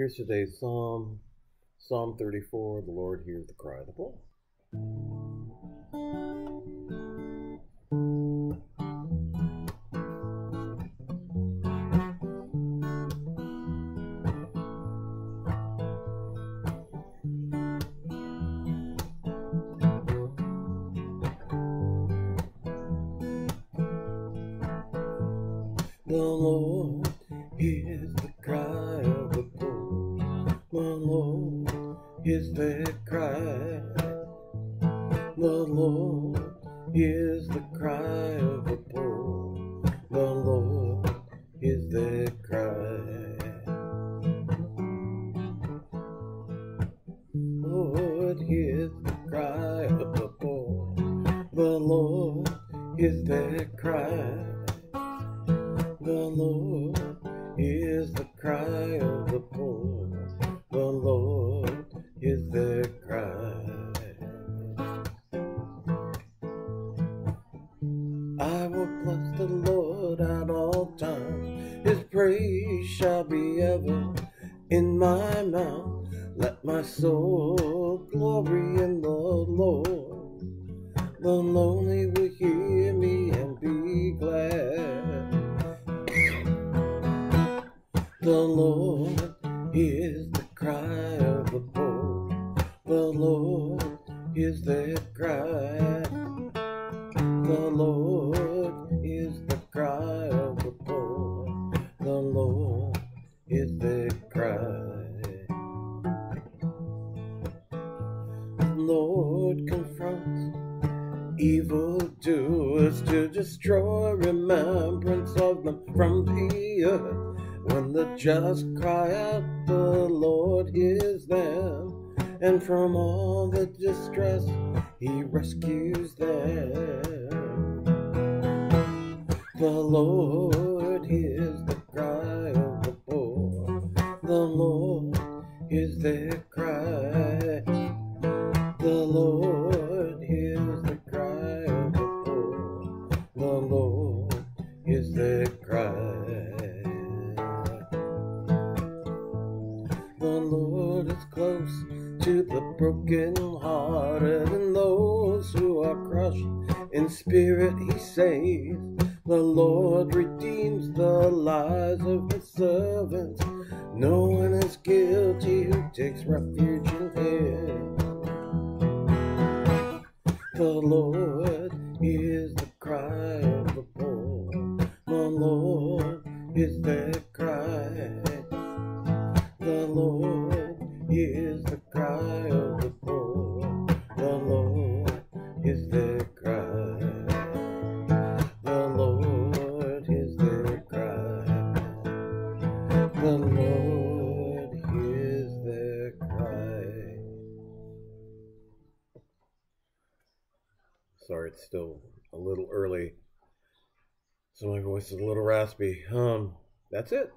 Here's today's psalm Psalm 34 The Lord hears the cry of the poor. The Lord hears the cry Hears their cry. The Lord hears the cry of the poor. The Lord hears their cry. Lord hears the cry of the poor. The Lord hears their cry. The Lord is the cry of the poor. The Lord their cry. I will bless the Lord at all times. His praise shall be ever in my mouth. Let my soul glory in the Lord. The lonely will hear me and be glad. The Lord hears the cry of the poor. The Lord is their cry. The Lord is the cry of the poor. The Lord is their cry. The Lord confronts evil doers to destroy remembrance of them from the earth. When the just cry out, the Lord hears them, and from all the distress he rescues them. The Lord hears the cry of the poor. The Lord hears their cry. The Lord hears the cry of the poor. The Lord hears their cry. The Lord is close to the broken-hearted and those who are crushed in spirit he saves. The Lord redeems the lives of his servants. No one is guilty who takes refuge in him. The Lord is the cry of the poor. The Lord is their cry. Sorry, it's still a little early, so my voice is a little raspy. Um, that's it.